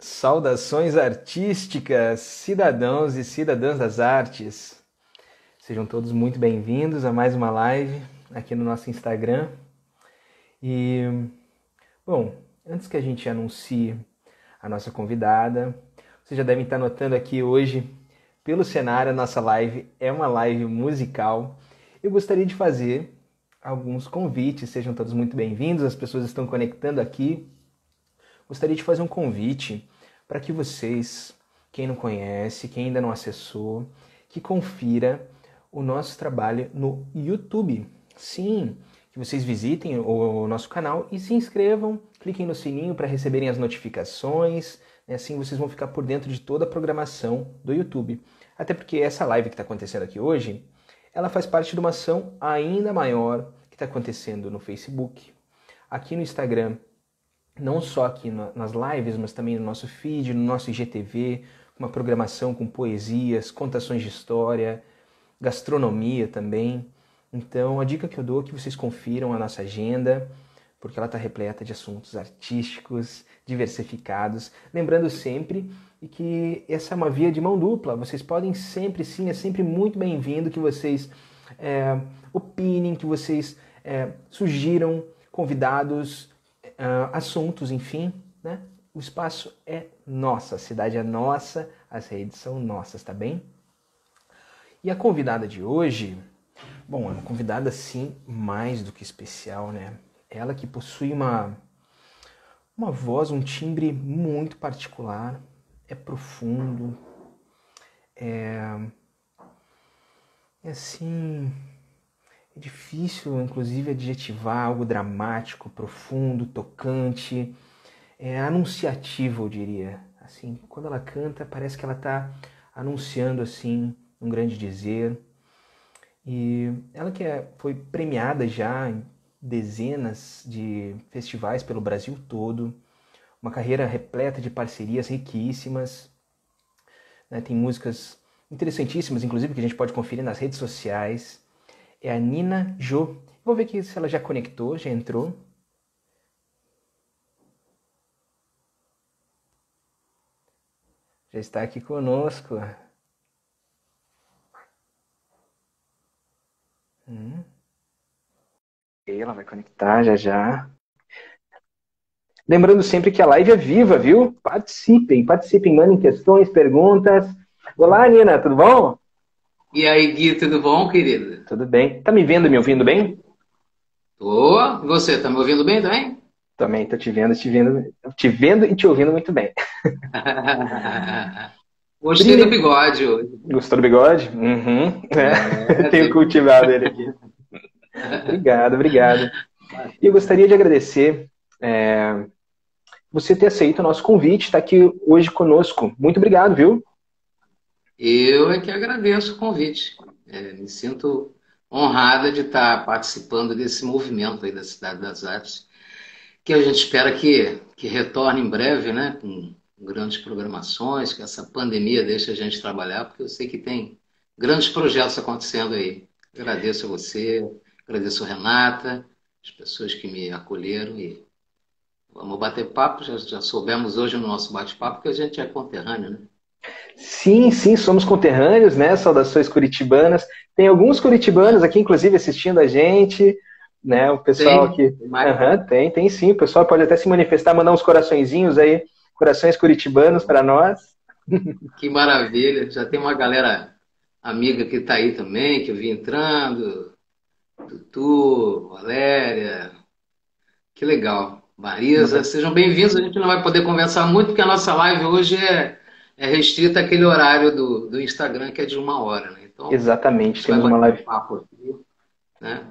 Saudações artísticas, cidadãos e cidadãs das artes. Sejam todos muito bem-vindos a mais uma live aqui no nosso Instagram. E, bom, antes que a gente anuncie a nossa convidada, vocês já devem estar notando aqui hoje, pelo cenário, a nossa live é uma live musical. Eu gostaria de fazer alguns convites, sejam todos muito bem-vindos, as pessoas estão conectando aqui gostaria de fazer um convite para que vocês, quem não conhece, quem ainda não acessou, que confira o nosso trabalho no YouTube. Sim, que vocês visitem o nosso canal e se inscrevam, cliquem no sininho para receberem as notificações. Né? Assim vocês vão ficar por dentro de toda a programação do YouTube. Até porque essa live que está acontecendo aqui hoje, ela faz parte de uma ação ainda maior que está acontecendo no Facebook, aqui no Instagram não só aqui nas lives, mas também no nosso feed, no nosso IGTV, uma programação com poesias, contações de história, gastronomia também. Então, a dica que eu dou é que vocês confiram a nossa agenda, porque ela está repleta de assuntos artísticos, diversificados. Lembrando sempre que essa é uma via de mão dupla. Vocês podem sempre, sim, é sempre muito bem-vindo que vocês é, opinem, que vocês é, sugiram convidados uh, assuntos, enfim, né? O espaço é nosso, a cidade é nossa, as redes são nossas, tá bem? E a convidada de hoje, bom, é uma convidada sim mais do que especial, né? Ela que possui uma uma voz, um timbre muito particular, é profundo, é, é assim, é difícil, inclusive, adjetivar algo dramático, profundo, tocante, é anunciativo, eu diria. Assim, quando ela canta, parece que ela está anunciando assim um grande dizer. E ela que é, foi premiada já em dezenas de festivais pelo Brasil todo, uma carreira repleta de parcerias riquíssimas. Né? Tem músicas interessantíssimas, inclusive, que a gente pode conferir nas redes sociais é a Nina Jo. Vou ver aqui se ela já conectou, já entrou. Já está aqui conosco. Hum. Ela vai conectar já já. Lembrando sempre que a live é viva, viu? Participem, participem, mandem questões, perguntas. Olá, Nina, tudo bom? E aí, Gui, tudo bom, querido? Tudo bem. Tá me vendo e me ouvindo bem? Tô. E você, tá me ouvindo bem também? Também, tô te vendo, te vendo, te vendo e te ouvindo muito bem. Gostei do bigode hoje. Gostou do bigode? Uhum. É. É, Tenho cultivado ele aqui. obrigado, obrigado. E eu gostaria de agradecer é, você ter aceito o nosso convite, estar tá aqui hoje conosco. Muito obrigado, viu? Eu é que agradeço o convite. É, me sinto honrada de estar participando desse movimento aí da Cidade das Artes, que a gente espera que, que retorne em breve, né, com grandes programações, que essa pandemia deixe a gente trabalhar, porque eu sei que tem grandes projetos acontecendo aí. Agradeço a você, agradeço a Renata, as pessoas que me acolheram e vamos bater papo. Já, já soubemos hoje no nosso bate-papo que a gente é conterrâneo, né? Sim, sim, somos conterrâneos, né? Saudações curitibanas. Tem alguns curitibanos aqui, inclusive, assistindo a gente, né? O pessoal tem, aqui. Uhum, tem, tem sim. O pessoal pode até se manifestar, mandar uns coraçõezinhos aí, corações curitibanos para nós. Que maravilha. Já tem uma galera amiga que está aí também, que eu vi entrando. Tutu, Valéria. Que legal. Marisa, sejam bem-vindos. A gente não vai poder conversar muito, porque a nossa live hoje é é restrita aquele horário do, do Instagram que é de uma hora, né? Então, exatamente, temos uma live. Papo aqui, né?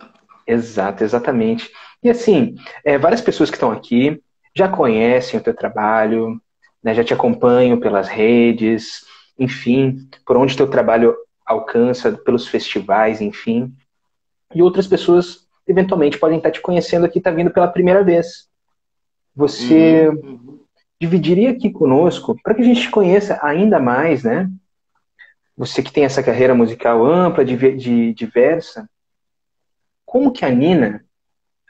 Exato, exatamente. E assim, é, várias pessoas que estão aqui já conhecem o teu trabalho, né, já te acompanham pelas redes, enfim, por onde o teu trabalho alcança, pelos festivais, enfim. E outras pessoas, eventualmente, podem estar te conhecendo aqui, está vindo pela primeira vez. Você uhum dividiria aqui conosco, para que a gente conheça ainda mais, né? Você que tem essa carreira musical ampla, de, diversa, como que a Nina,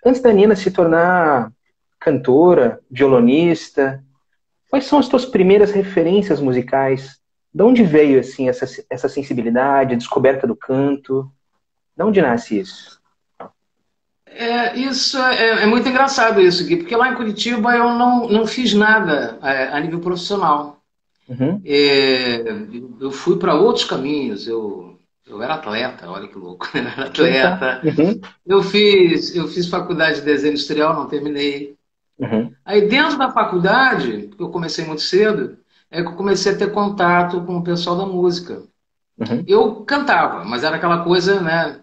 antes da Nina se tornar cantora, violonista, quais são as tuas primeiras referências musicais? De onde veio assim essa, essa sensibilidade, descoberta do canto? De onde nasce isso? É, isso é, é, muito engraçado isso, Gui, porque lá em Curitiba eu não, não fiz nada é, a nível profissional. Uhum. É, eu fui para outros caminhos. Eu, eu era atleta, olha que louco. Eu era atleta. Uhum. Eu, fiz, eu fiz faculdade de desenho industrial, não terminei. Uhum. Aí dentro da faculdade, porque eu comecei muito cedo, é que eu comecei a ter contato com o pessoal da música. Uhum. Eu cantava, mas era aquela coisa, né?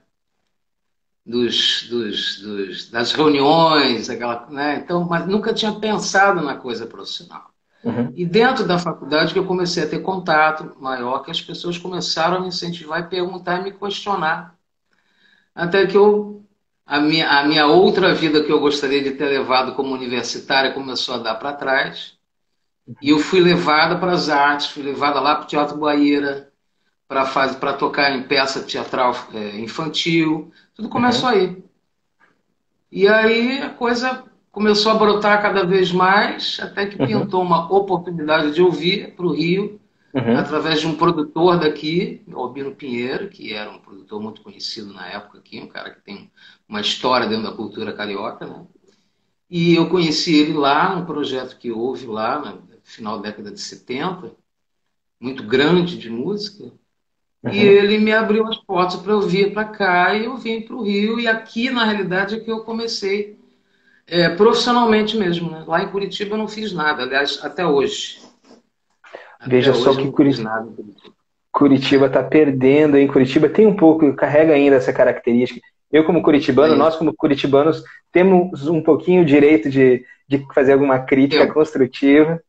Dos, dos, dos, das reuniões, aquela, né? Então, mas nunca tinha pensado na coisa profissional. Uhum. E dentro da faculdade que eu comecei a ter contato maior, que as pessoas começaram a me incentivar e perguntar e me questionar. Até que eu a minha, a minha outra vida que eu gostaria de ter levado como universitária começou a dar para trás. E eu fui levada para as artes, fui levada lá para o Teatro Guaíra, para tocar em peça teatral é, infantil. Tudo começou uhum. aí. E aí a coisa começou a brotar cada vez mais, até que uhum. pintou uma oportunidade de ouvir para o Rio uhum. através de um produtor daqui, Albino Pinheiro, que era um produtor muito conhecido na época aqui, um cara que tem uma história dentro da cultura carioca, né? E eu conheci ele lá num projeto que houve lá no final da década de 70, muito grande de música. Uhum. E ele me abriu as portas para eu vir para cá e eu vim para o Rio. E aqui, na realidade, é que eu comecei é, profissionalmente mesmo. Né? Lá em Curitiba eu não fiz nada, aliás, até hoje. Veja Até só que Curitiba, Curitiba está perdendo, em Curitiba tem um pouco, carrega ainda essa característica. Eu, como curitibano, é nós, como curitibanos, temos um pouquinho o direito de, de fazer alguma crítica Eu. construtiva.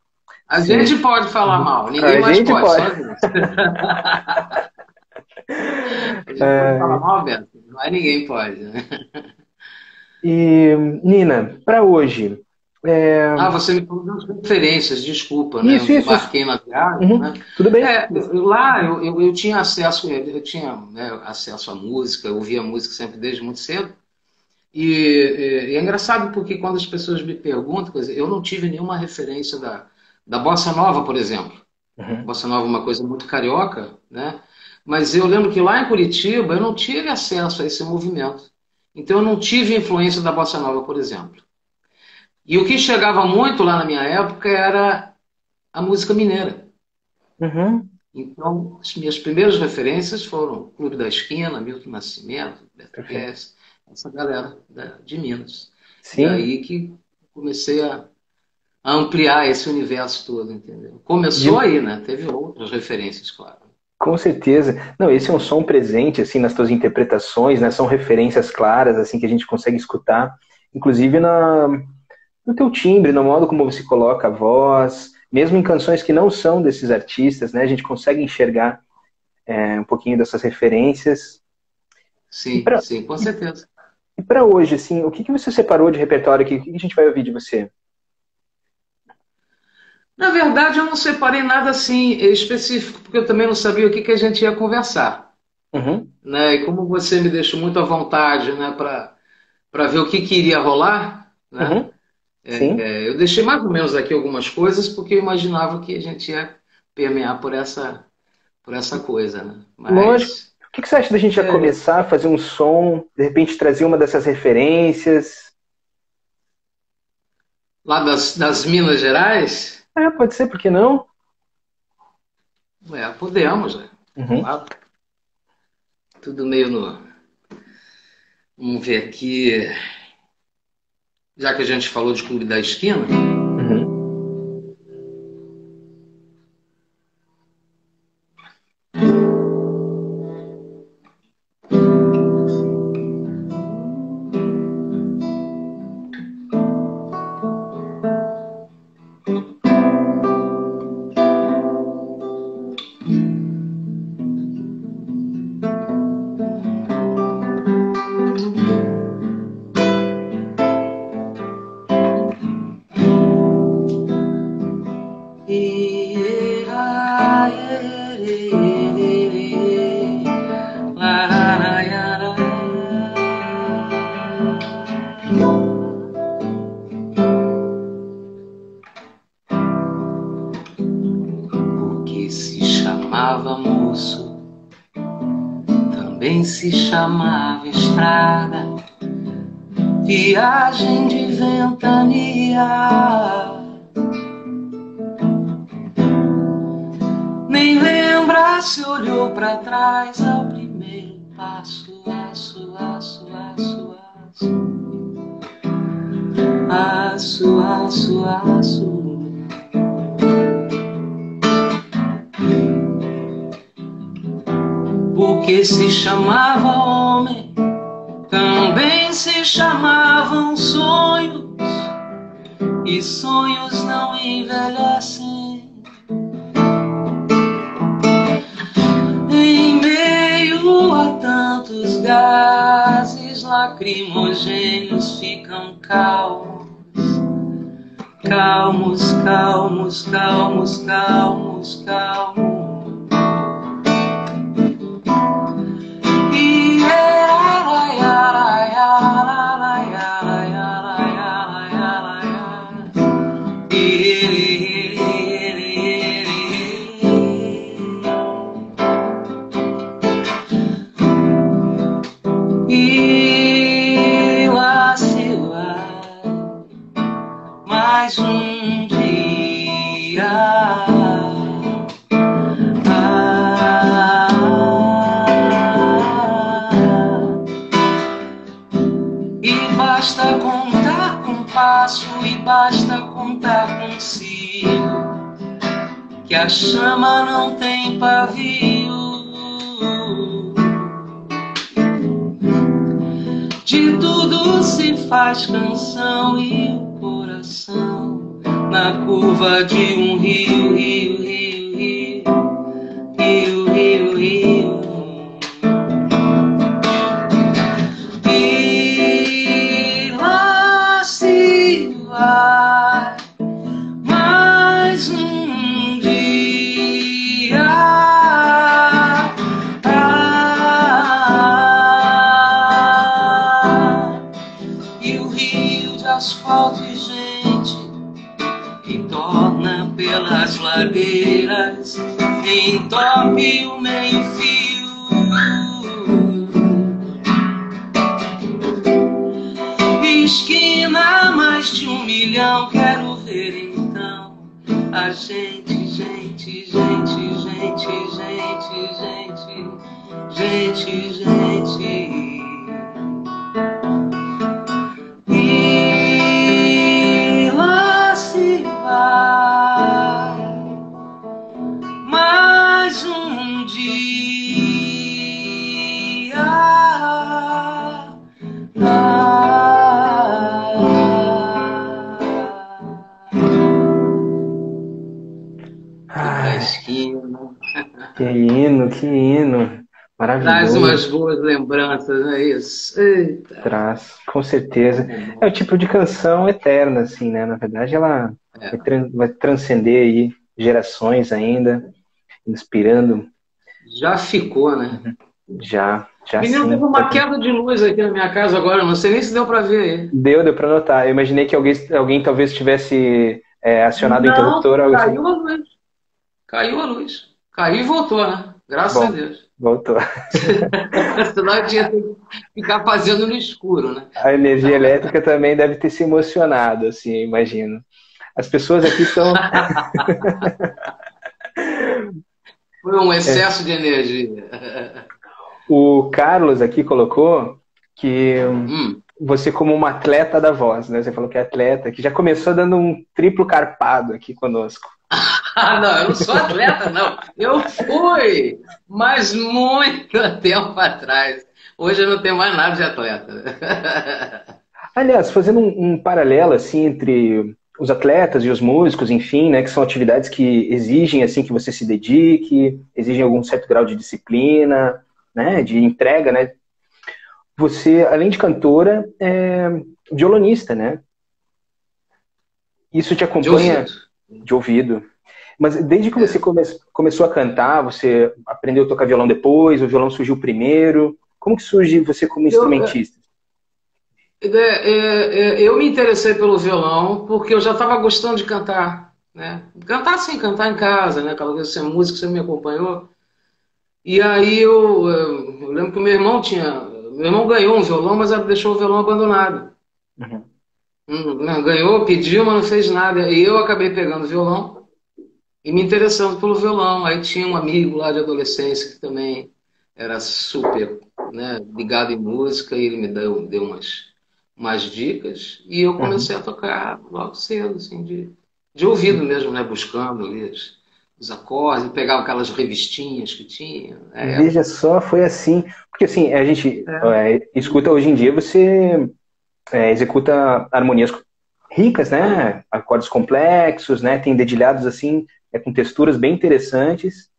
A Sim. gente pode falar mal, ninguém a mais gente pode. pode. a gente é... falar mal, Beto, mas ninguém pode. Né? E, Nina, para hoje, é... Ah, você me falou das referências, desculpa, né? Isso, isso. Embarquei na viagem, uhum. né? Tudo bem. É, lá eu, eu, eu, tinha acesso, eu tinha né, acesso à música, eu ouvia música sempre desde muito cedo. E, e, e, é engraçado porque quando as pessoas me perguntam, eu não tive nenhuma referência da, da bossa nova, por exemplo. Uhum. Bossa nova é uma coisa muito carioca, né? Mas eu lembro que lá em Curitiba eu não tive acesso a esse movimento. Então eu não tive influência da bossa nova, por exemplo. E o que chegava muito lá na minha época era a música mineira. Uhum. Então, as minhas primeiras referências foram Clube da Esquina, Milton Nascimento, Beto Guedes, essa galera de Minas. Sim. E aí que comecei a, a, ampliar esse universo todo, entendeu? Começou aí, né? Teve outras referências, claro. Com certeza. Não, esse é um som presente, assim, nas tuas interpretações, né? São referências claras, assim, que a gente consegue escutar. Inclusive na, no teu timbre, no modo como você coloca a voz, mesmo em canções que não são desses artistas, né? A gente consegue enxergar é, um pouquinho dessas referências. Sim, pra, sim, com certeza. E para hoje, assim, o que, que você separou de repertório aqui? O que, que a gente vai ouvir de você? Na verdade, eu não separei nada assim específico, porque eu também não sabia o que, que a gente ia conversar. Uhum. Né? E como você me deixou muito à vontade né, para ver o que, que iria rolar, né? Uhum. É, é, eu deixei mais ou menos aqui algumas coisas porque eu imaginava que a gente ia permear por essa, por essa coisa, né? Mas, Lógico. O que, que você acha da gente já é. começar a fazer um som, de repente trazer uma dessas referências? Lá das, das Minas Gerais? É, pode ser, por que não? É, podemos, né? Uhum. Tudo meio no. Vamos ver aqui. Já que a gente falou de Clube da Esquina. Uhum. Aço, aço, aço. Porque se chamava homem, também se chamavam sonhos, e sonhos não envelhecem. Em meio a tantos gases lacrimogêneos ficam calmos, calmos, calmos, calmos, calmos, calmos. Faz canção e o coração na curva de um rio, rio, rio, hino, que hino. Traz Maravilhoso. umas boas lembranças, não é isso? Eita. Traz, com certeza. É o tipo de canção eterna, assim, né? Na verdade, ela É. vai, vai transcender aí gerações ainda, inspirando Já ficou, né? já, já Menino, sim. teve uma queda de luz aqui na minha casa agora, não sei nem se deu pra ver aí. Deu, deu pra notar. Eu imaginei que alguém, alguém talvez tivesse é, acionado o interruptor. algo assim. Caiu a luz. Caiu a luz. Caiu e voltou, né? Graças Bom. a Deus. Voltou. Senão eu tinha que ficar fazendo no escuro, né? A energia elétrica também deve ter se emocionado, assim, imagino. As pessoas aqui estão. Foi um excesso de energia. O Carlos aqui colocou que Hum. você, como uma atleta da voz, né? Você falou que é atleta, que já começou dando um triplo carpado aqui conosco. Ah, não, eu não sou atleta, não. Eu fui, mas muito tempo atrás. Hoje eu não tenho mais nada de atleta. Aliás, fazendo um, um paralelo assim entre os atletas e os músicos, enfim, né, que são atividades que exigem assim que você se dedique, exigem algum certo grau de disciplina, né, de entrega, né. Você, além de cantora, é violonista, né? Isso te acompanha ouvido. De ouvido. Mas desde que você come começou a cantar, você aprendeu a tocar violão depois, o violão surgiu primeiro. Como que surge você como instrumentista? É, é, é, eu me interessei pelo violão porque eu já estava gostando de cantar, né? Cantar sim, cantar em casa, né? Aquela coisa, ser músico, você me acompanhou. E aí eu, eu, lembro que o meu irmão tinha. Meu irmão ganhou um violão, mas deixou o violão abandonado. Uhum. Hum, ganhou, pediu, mas não fez nada. E eu acabei pegando violão e me interessando pelo violão. Aí tinha um amigo lá de adolescência que também era super né, ligado em música e ele me deu, deu umas, umas dicas e eu comecei uhum. a tocar logo cedo, assim, de, de ouvido mesmo, né, buscando ali as, os acordes, pegava aquelas revistinhas que tinha. Né? Veja só, foi assim. Porque assim, a gente é. É, escuta hoje em dia, você é, executa harmonias ricas, né? Acordes complexos, né? Tem dedilhados assim, é, com texturas bem interessantes.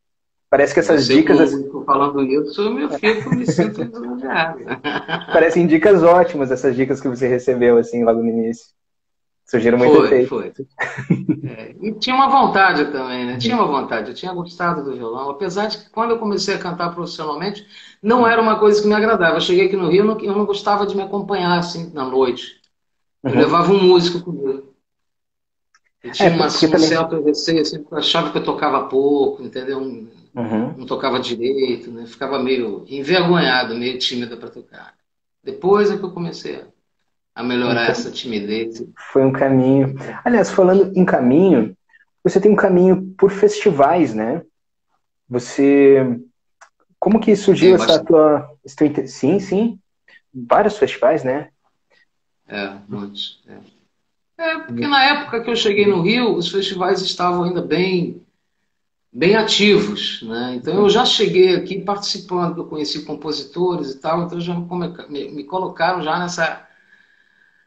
Parece que essas dicas. Assim... falando isso, eu me fico me sinto Parecem dicas ótimas essas dicas que você recebeu assim logo no início. Surgiram muito foi, efeito. Foi. É, e tinha uma vontade também, né? Tinha uma vontade. Eu tinha gostado do violão, apesar de que quando eu comecei a cantar profissionalmente, não era uma coisa que me agradava. Eu cheguei aqui no Rio, eu não, eu não gostava de me acompanhar assim na noite. Eu uhum. levava um músico comigo. Eu tinha é, uma, um também... certo receio, assim, eu achava que eu tocava pouco, entendeu? Uhum. Não tocava direito, né? Ficava meio envergonhado, meio tímida para tocar. Depois é que eu comecei a a melhorar então, essa timidez. Foi um caminho. Aliás, falando em caminho, você tem um caminho por festivais, né? Você. Como que surgiu essa tua. Sim, sim. Vários festivais, né? É, muitos. É. é, porque na época que eu cheguei no Rio, os festivais estavam ainda bem bem ativos, né? Então eu já cheguei aqui participando, eu conheci compositores e tal, então já me, me colocaram já nessa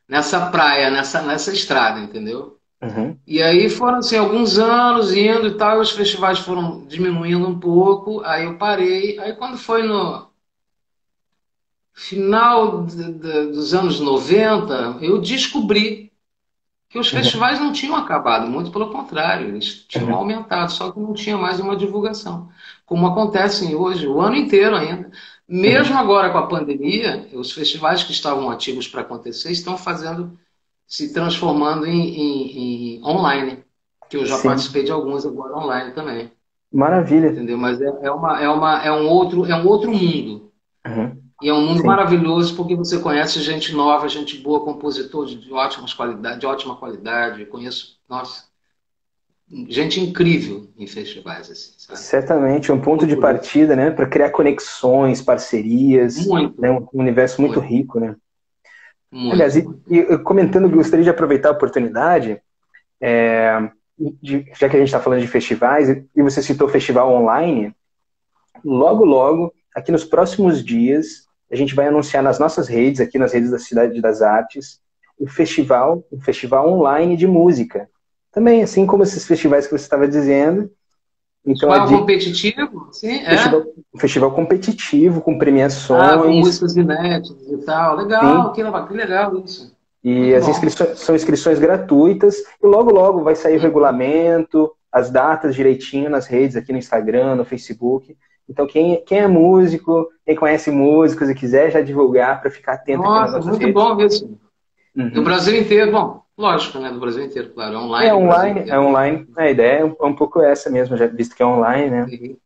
nessa praia, nessa, nessa estrada, entendeu? Uhum. E aí foram assim, alguns anos indo e tal, e os festivais foram diminuindo um pouco, aí eu parei. Aí quando foi no final de, de, dos anos 90, eu descobri que os uhum. festivais não tinham acabado, muito pelo contrário, eles tinham uhum. aumentado, só que não tinha mais uma divulgação, como acontece hoje, o ano inteiro ainda. Mesmo agora com a pandemia, os festivais que estavam ativos para acontecer estão fazendo, se transformando em, em, em online, que eu já Sim. participei de alguns agora online também. Maravilha. Entendeu? Mas é, é, uma, é, uma, é, um, outro, é um outro mundo. Uhum. E é um mundo Sim. maravilhoso porque você conhece gente nova, gente boa, compositor de, de ótimas qualidade, de ótima qualidade. Eu conheço, nossa, gente incrível em festivais assim. Sabe? Certamente, um ponto de partida, né, para criar conexões, parcerias, muito. Né, um universo muito, muito. rico, né. Muito. Aliás, e, e, comentando, gostaria de aproveitar a oportunidade, é, de, já que a gente está falando de festivais, e você citou festival online, logo, logo, aqui nos próximos dias, a gente vai anunciar nas nossas redes, aqui nas redes da Cidade das Artes, o festival, o festival online de música, também, assim como esses festivais que você estava dizendo. Então, festival de... competitivo? Sim, é. Festival, festival competitivo, com premiações. Ah, com músicas inéditas e tal. Legal, que, que legal isso. E Muito as inscrições são inscrições gratuitas. E logo, logo vai sair o regulamento, as datas direitinho nas redes, aqui no Instagram, no Facebook. Então, quem, quem é músico, quem conhece músicos e quiser já divulgar para ficar atento Nossa, muito bom isso. Uhum. No Brasil inteiro, bom, Lógico, né? Do Brasil inteiro, claro. É online. É online, é online. A ideia é um pouco essa mesmo, já visto que é online, né?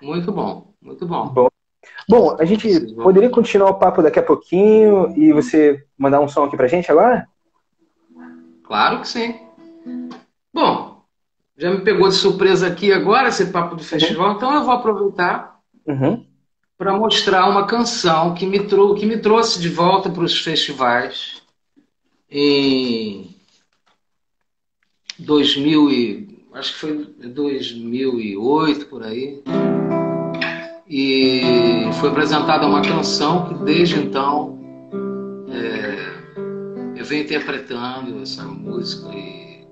Muito bom, muito bom. Bom, bom a gente poderia continuar o papo daqui a pouquinho e você mandar um som aqui pra gente agora? Claro que sim. Bom, já me pegou de surpresa aqui agora esse papo festival, uhum. então eu vou aproveitar uhum. para mostrar uma canção que me, trou que me trouxe de volta para os festivais em 2000 e, acho que foi 2008 por aí e foi apresentada uma canção que desde então é, eu venho interpretando essa música e,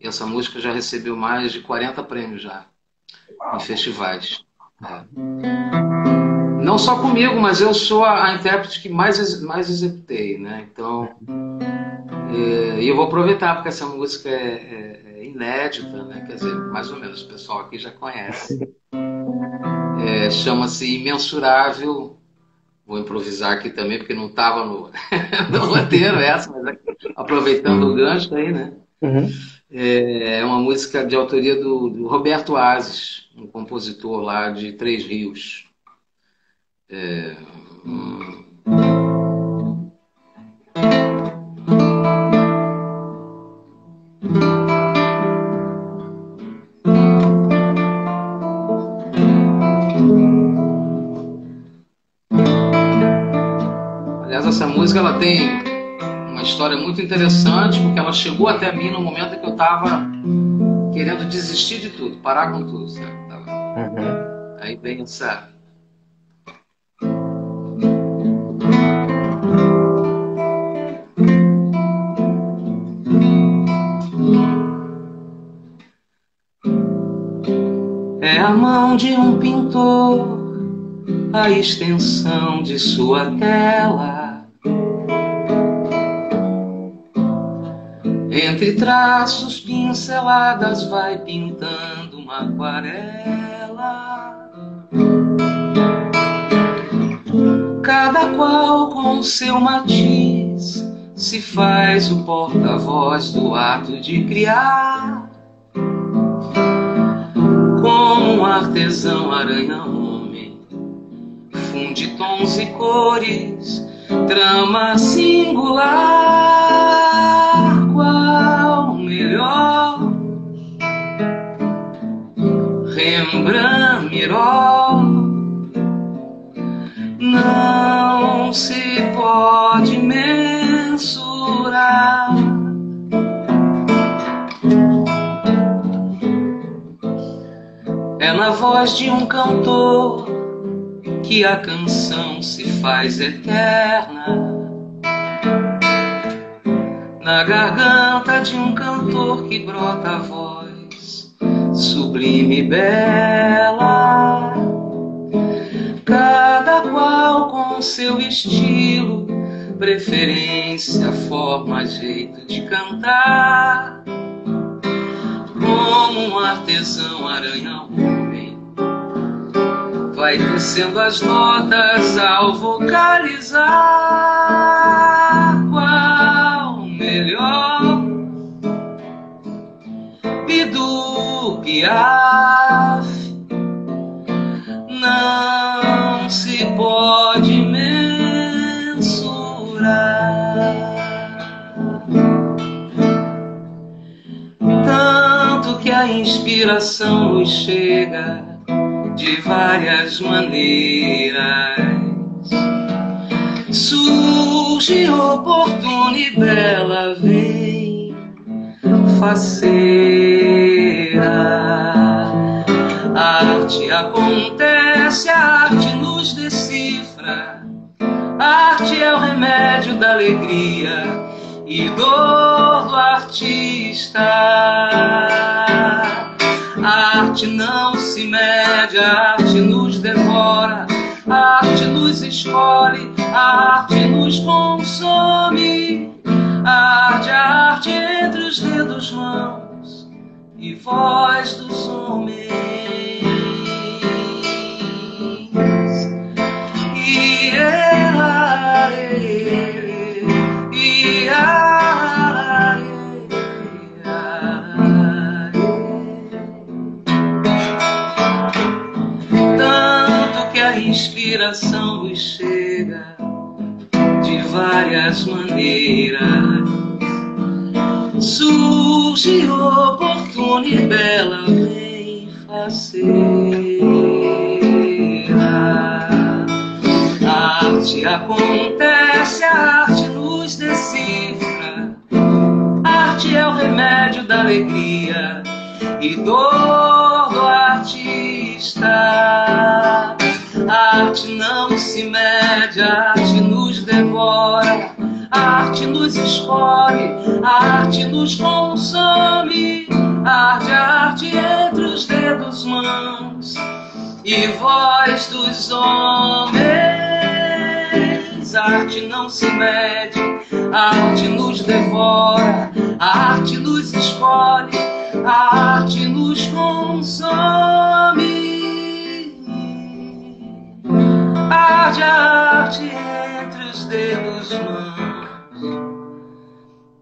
e, essa música já recebeu mais de 40 prêmios já em festivais. É. Não só comigo, mas eu sou a, a intérprete que mais, mais executei, né? Então é, e eu vou aproveitar, porque essa música é, é, é, inédita, né? quer dizer, mais ou menos, o pessoal aqui já conhece. É, Chama-se Imensurável. Vou improvisar aqui também, porque não estava no, no roteiro essa, mas aqui, aproveitando o gancho aí, né? Uhum. É uma música de autoria do, do Roberto Ases, um compositor lá de Três Rios. É, hum, música ela tem uma história muito interessante, porque ela chegou até mim no momento em que eu estava querendo desistir de tudo, parar com tudo. Sabe? Uhum. Aí vem essa. Mão de um pintor, a extensão de sua tela Entre traços, pinceladas, vai pintando uma aquarela. Cada qual com seu matiz se faz o porta-voz do ato de criar. Como um artesão aranha-homem, funde tons e cores, trama singular qual melhor. Rembrandt miró não se pode mensurar. É na voz de um cantor que a canção se faz eterna na garganta de um cantor que brota a voz sublime e bela. Cada qual com seu estilo, preferência, forma, jeito de cantar. Como um artesão aranha-homem, vai descendo as notas ao vocalizar. Qual melhor. Bidu Piaf não inspiração nos chega de várias maneiras surge oportuna e bela, vem faceira. A arte acontece, a arte nos decifra. A arte é o remédio da alegria e dor do artista. A arte não se mede, a arte nos devora a arte nos escolhe, a arte nos consome. Arde a arte entre os dedos, mãos e voz dos homens. Inspiração nos chega de várias maneiras. Surge oportuna e bela, vem faceira. A arte acontece, a arte nos decifra. A arte é o remédio da alegria e dor do artista. A arte não se mede, a arte nos devora, a arte nos escolhe, a arte nos consome. Arde a arte entre os dedos, mãos e voz dos homens. A arte não se mede, a arte nos devora, a arte nos escolhe, a arte nos consome. Arde a arte entre os dedos mãos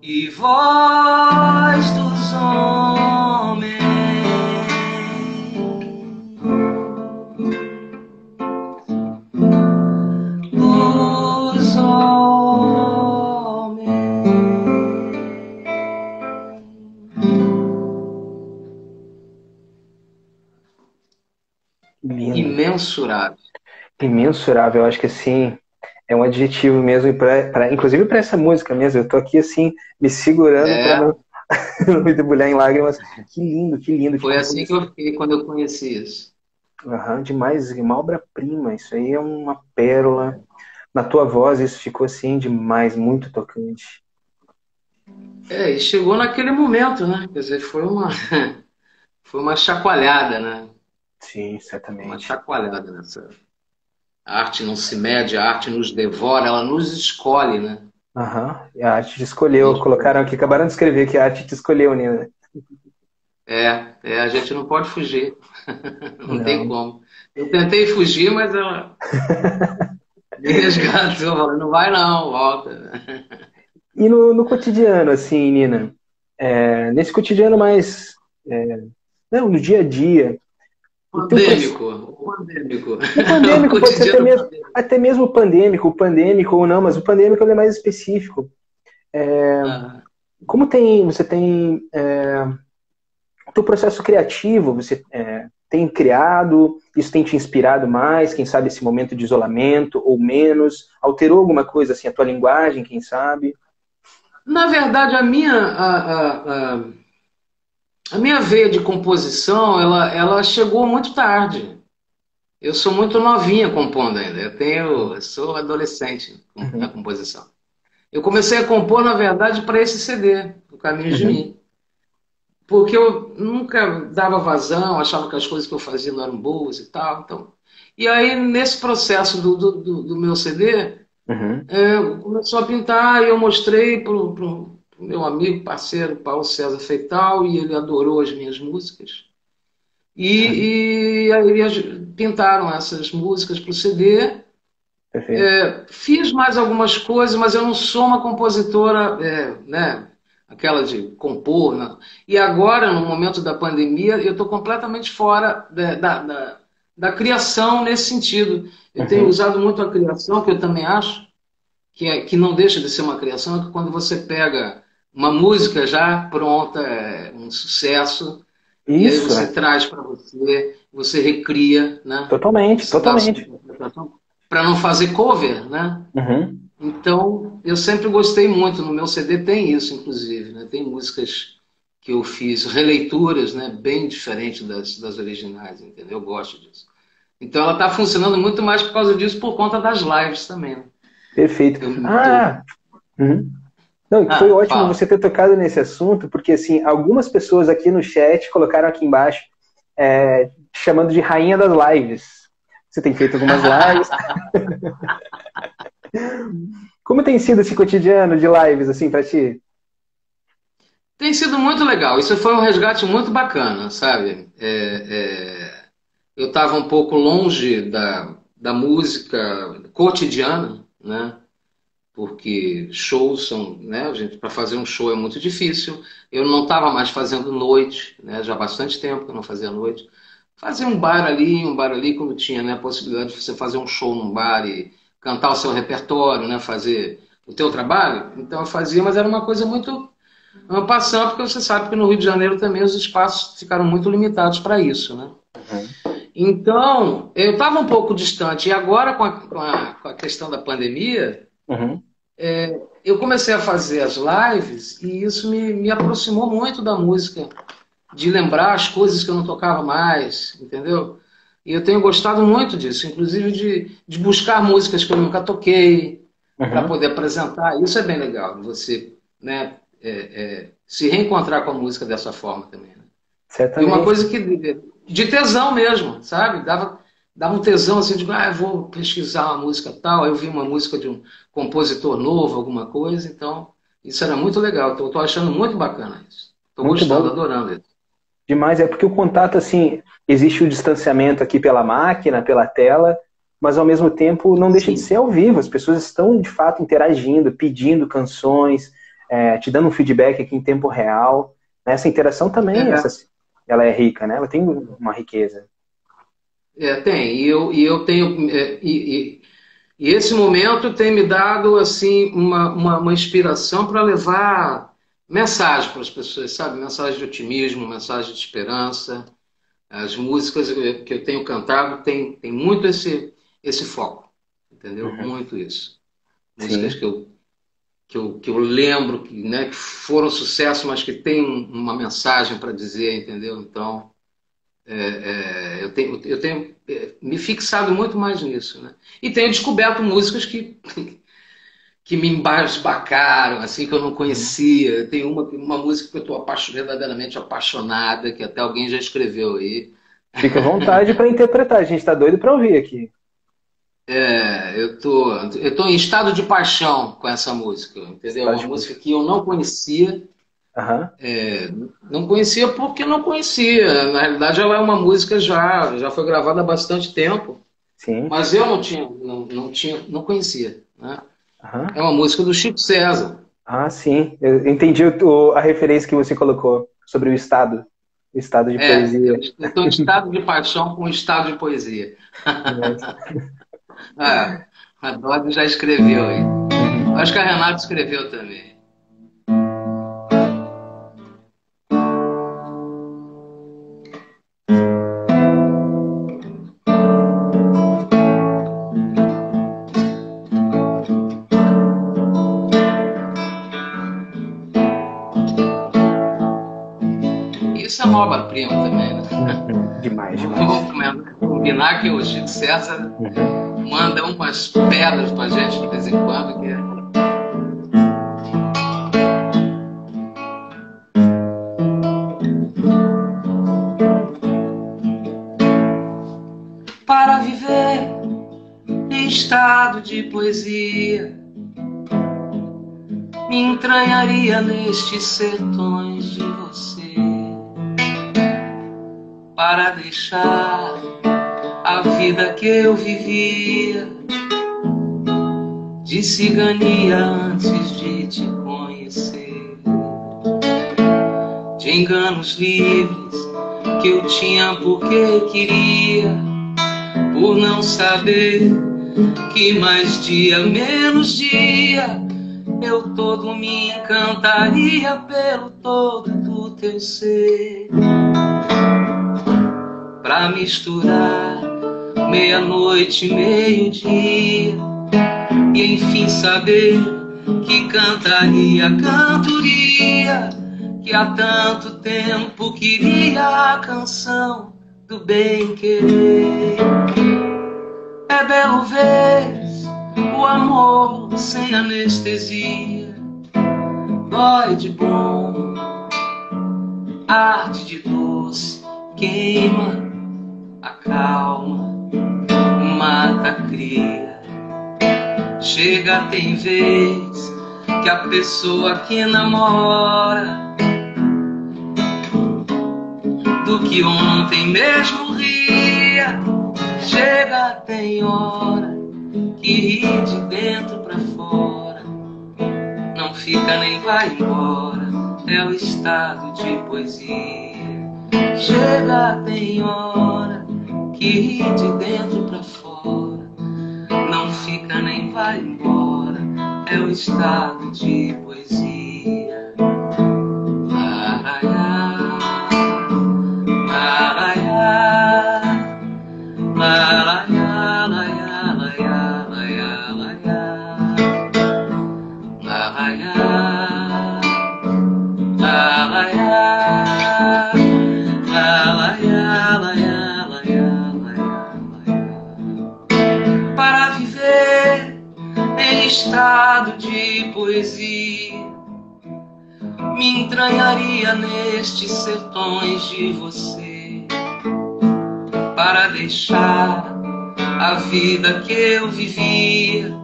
e voz dos Imensurável. Imensurável, eu acho que assim, é um adjetivo mesmo, pra, pra inclusive para essa música mesmo. Eu tô aqui assim, me segurando é. para não, não me debulhar em lágrimas. Que lindo, que lindo. Foi que assim que eu fiquei quando eu conheci isso. Uhum, demais, uma obra-prima. Isso aí é uma pérola. Na tua voz, isso ficou assim demais, muito tocante. É, e chegou naquele momento, né? Quer dizer, foi uma, foi uma chacoalhada, né? Sim, certamente. Uma chacoalhada nessa. A arte não se mede, a arte nos devora, ela nos escolhe, né? Aham, uhum. a arte te escolheu. Colocaram aqui, acabaram de escrever que a arte te escolheu, Nina. É, é, a gente não pode fugir. não, não. tem como. Eu tentei fugir, mas ela me resgatou, não vai não, volta. E no, no cotidiano, assim, Nina, é, nesse cotidiano mais. É, não, no dia a dia, Pandêmico. O pandêmico. O pandêmico o pode ser até mesmo, até mesmo pandêmico, pandêmico ou não, mas o pandêmico é mais específico. É, ah. Como tem, você tem é, o teu processo criativo, você é, tem criado, isso tem te inspirado mais, quem sabe esse momento de isolamento ou menos, alterou alguma coisa assim, a tua linguagem, quem sabe? Na verdade, a minha a, a, a a minha veia de composição, ela, ela chegou muito tarde. Eu sou muito novinha compondo ainda. Eu tenho, eu sou adolescente uhum. na composição. Eu comecei a compor, na verdade, para esse CD, O Caminho de uhum. Mim. Porque eu nunca dava vazão, achava que as coisas que eu fazia não eram boas e tal. Então... E aí, nesse processo do, do, do meu CD, uhum. é, começou a pintar e eu mostrei para meu amigo, parceiro Paulo César Feital, e ele adorou as minhas músicas. E, e aí eles pintaram essas músicas para o CD. É, fiz mais algumas coisas, mas eu não sou uma compositora, é, né, aquela de compor. Né? E agora, no momento da pandemia, eu estou completamente fora da, da, da, da, criação nesse sentido. Eu uhum. tenho usado muito a criação, que eu também acho que, é, que não deixa de ser uma criação, é que quando você pega uma música já pronta, é um sucesso. Isso. E aí você é. traz para você, você recria, né? Totalmente, totalmente. Para não fazer cover, né? Uhum. Então, eu sempre gostei muito. No meu CD tem isso, inclusive. Né? Tem músicas que eu fiz, releituras, né? Bem diferentes das, das originais, entendeu? Eu gosto disso. Então, ela está funcionando muito mais por causa disso, por conta das lives também. Né? Perfeito. Eu, ah! Uhum. Não, ah, foi ótimo fala. você ter tocado nesse assunto, porque assim, algumas pessoas aqui no chat colocaram aqui embaixo é, chamando de rainha das lives. Você tem feito algumas lives. Como tem sido esse cotidiano de lives assim para ti? Tem sido muito legal. Isso foi um resgate muito bacana, sabe? É, é... Eu estava um pouco longe da, da música cotidiana, né? Porque shows são, né, gente, para fazer um show é muito difícil. Eu não estava mais fazendo noite, né, já há bastante tempo que eu não fazia noite. Fazer um bar ali, um bar ali, como tinha né, a possibilidade de você fazer um show num bar e cantar o seu repertório, né, fazer o teu trabalho. Então eu fazia, mas era uma coisa muito passando, porque você sabe que no Rio de Janeiro também os espaços ficaram muito limitados para isso, né? Uhum. Então, eu estava um pouco distante. E agora, com a, com a, com a questão da pandemia, Uhum. É, eu comecei a fazer as lives e isso me, me aproximou muito da música, de lembrar as coisas que eu não tocava mais, entendeu? E eu tenho gostado muito disso, inclusive de, de buscar músicas que eu nunca toquei, uhum. para poder apresentar. Isso é bem legal, você né, é, é, se reencontrar com a música dessa forma também. Né? E uma coisa que. de tesão mesmo, sabe? Dava, dava um tesão assim, de, ah, vou pesquisar uma música tal. Eu vi uma música de um compositor novo, alguma coisa, então isso era muito legal. Estou achando muito bacana isso. Estou gostando, bom. adorando isso. Demais, é porque o contato, assim, existe o distanciamento aqui pela máquina, pela tela, mas ao mesmo tempo não deixa Sim. de ser ao vivo. As pessoas estão de fato interagindo, pedindo canções, é, te dando um feedback aqui em tempo real. Essa interação também, é. essa, ela é rica, né? Ela tem uma riqueza. É, tem. E eu, e eu tenho. É, e, e, esse momento tem me dado assim uma, uma, uma inspiração para levar mensagem para as pessoas, sabe? Mensagem de otimismo, mensagem de esperança. As músicas que eu tenho cantado tem, tem muito esse, esse foco, entendeu? Uhum. Muito isso. Músicas que eu, que eu, que eu lembro que, né, que foram sucesso, mas que tem uma mensagem para dizer, entendeu? Então, é, é, eu tenho, eu tenho é, me fixado muito mais nisso, né? E tenho descoberto músicas que que me embasbacaram, assim, que eu não conhecia. Tem uma, uma música que eu estou verdadeiramente apaixonada, que até alguém já escreveu aí. Fica à vontade para interpretar, a gente está doido para ouvir aqui. É, eu tô, eu tô em estado de paixão com essa música, entendeu? Uma música que eu não conhecia. Uhum. É, não conhecia porque não conhecia. Na realidade, ela é uma música já, já foi gravada há bastante tempo. Sim. Mas eu não tinha, não, não tinha, não conhecia. Né? Uhum. É uma música do Chico César. Ah, sim. Eu entendi o, a referência que você colocou sobre o estado. O estado de é, poesia. Em estado de paixão com o estado de poesia. é, a Dodi já escreveu aí. Acho que a Renata escreveu também. Obra-prima também, né? demais, demais. Vamos combinar que o Chico César uhum. manda umas pedras pra gente de vez em quando, que é. Para viver em estado de poesia, me entranharia nestes sertões para deixar a vida que eu vivia de cigania antes de te conhecer, de enganos livres que eu tinha porque queria, por não saber que mais dia menos dia eu todo me encantaria pelo todo do teu ser pra misturar meia-noite, meio-dia e enfim saber que cantaria, cantoria que há tanto tempo queria a canção do bem querer. É belo ver o amor sem anestesia, dói de bom, arte de doce, queima acalma, mata, cria. Chega, tem vez que a pessoa que namora do que ontem mesmo ria. Chega, tem hora que ri de dentro pra fora, não fica nem vai embora. É o estado de poesia. Chega, tem hora que ri de dentro pra fora, não fica nem vai embora, é o estado de poesia. Me entranharia nestes sertões de você, para deixar a vida que eu vivia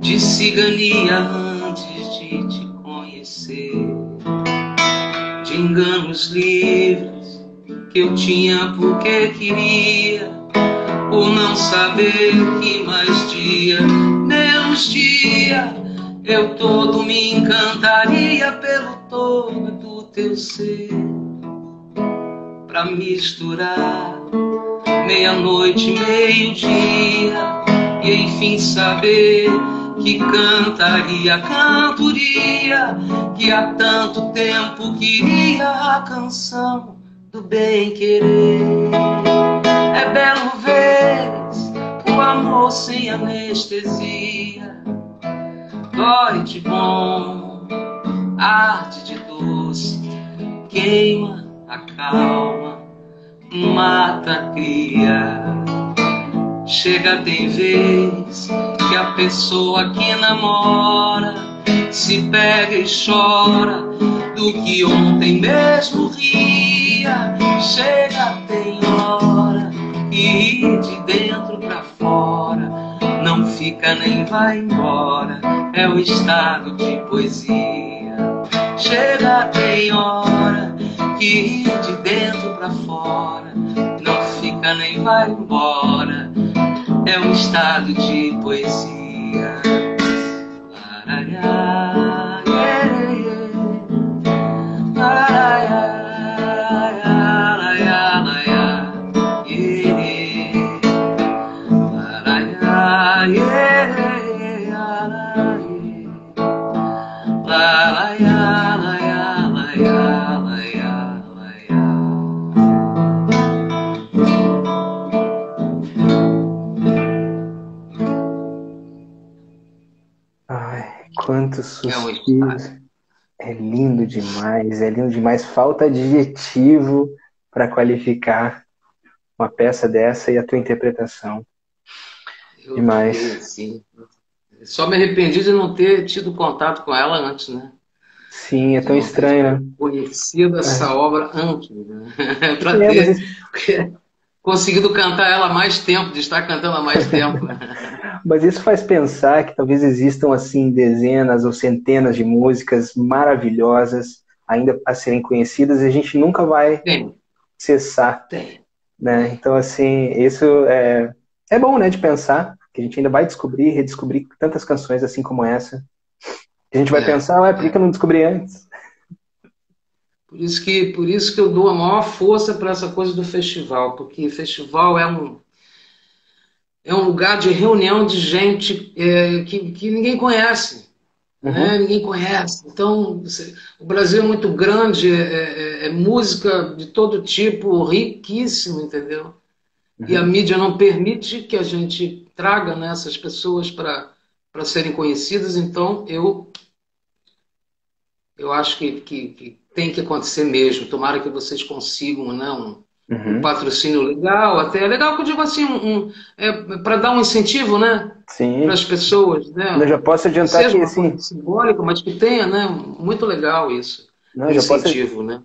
de cigania antes de te conhecer, de enganos livres que eu tinha porque queria por não saber que mais dia, menos dia, eu todo me encantaria pelo todo do teu ser pra misturar. Meia-noite, meio-dia e enfim saber que cantaria, cantoria que há tanto tempo queria a canção do bem querer. É belo ver o amor sem anestesia, dói de bom, arte de doce, queima, acalma, mata, cria. Chega, tem vez que a pessoa que namora se pega e chora do que ontem mesmo ria. Chega, tem hora e de dentro pra fora não fica nem vai embora. É o estado de poesia. Chega, tem hora que de dentro pra fora não fica nem vai embora. É um estado de poesia. Larará, quantos É suspiros. É lindo demais, é lindo demais. Falta adjetivo para qualificar uma peça dessa e a tua interpretação. Eu Demais. assim. Só me arrependi de não ter tido contato com ela antes, né? Sim, é tão estranho, né? Conhecido essa obra antes, né? Para É, ter conseguido cantar ela há mais tempo, de estar cantando há mais tempo. mas isso faz pensar que talvez existam assim dezenas ou centenas de músicas maravilhosas ainda a serem conhecidas e a gente nunca vai Tem, cessar, tem. né? Então assim, isso é, é bom, né, de pensar que a gente ainda vai descobrir, redescobrir tantas canções assim como essa. A gente vai É, pensar, ué, por que que eu não descobri antes? Por isso que, por isso que eu dou a maior força para essa coisa do festival, porque festival é um, é um lugar de reunião de gente é, que, que ninguém conhece. Uhum. né? Ninguém conhece. Então, o Brasil é muito grande, é, é- é música de todo tipo, riquíssimo, entendeu? E a mídia não permite que a gente traga né, essas pessoas para para serem conhecidas, então eu eu acho que, que, que tem que acontecer mesmo. Tomara que vocês consigam né, um, um Uhum. patrocínio legal, até é legal que eu digo assim, um, um- é, para dar um incentivo, né, Sim. para as pessoas, né? Eu já posso adiantar que assim, coisa simbólica, mas que tenha, né? Muito legal isso. não, Um já posso incentivo, né?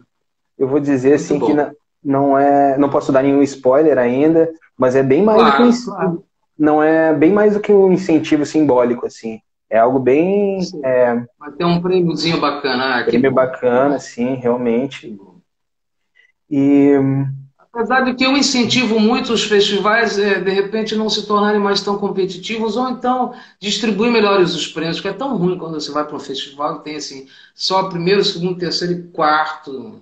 Eu vou dizer Muito assim bom. que na- não é, não posso dar nenhum spoiler ainda, mas é bem mais do que um, Claro, claro. não é bem mais do que um incentivo simbólico assim. É algo bem Sim. é, Vai ter um prêmiozinho bacana. Ah, prêmio bacana, assim, realmente. E Apesar de que eu incentivo muito os festivais, é, de repente, não se tornarem mais tão competitivos, ou então distribuir melhores os prêmios, que é tão ruim quando você vai para um festival e tem assim, só primeiro, segundo, terceiro e quarto.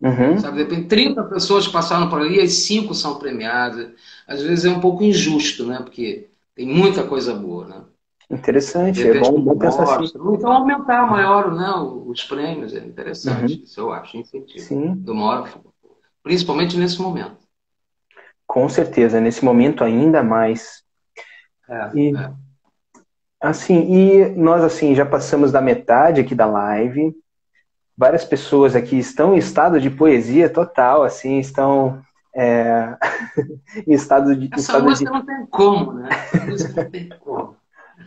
uhum, Sabe? De repente, 30 pessoas passaram por ali e as 5 são premiadas. Às vezes é um pouco injusto, né? Porque tem muita coisa boa, né? De interessante, é bom, não bom pensar assim. Então, aumentar maior né, os prêmios é interessante. Isso eu acho incentivo. Sim, De uma hora, principalmente nesse momento. com certeza, nesse momento ainda mais. É, E- é. Assim, e nós assim já passamos da metade aqui da live. Várias pessoas aqui estão em estado de poesia total, assim, estão é, em estado de, Essa estado de música não tem como, né? Essa música não tem como.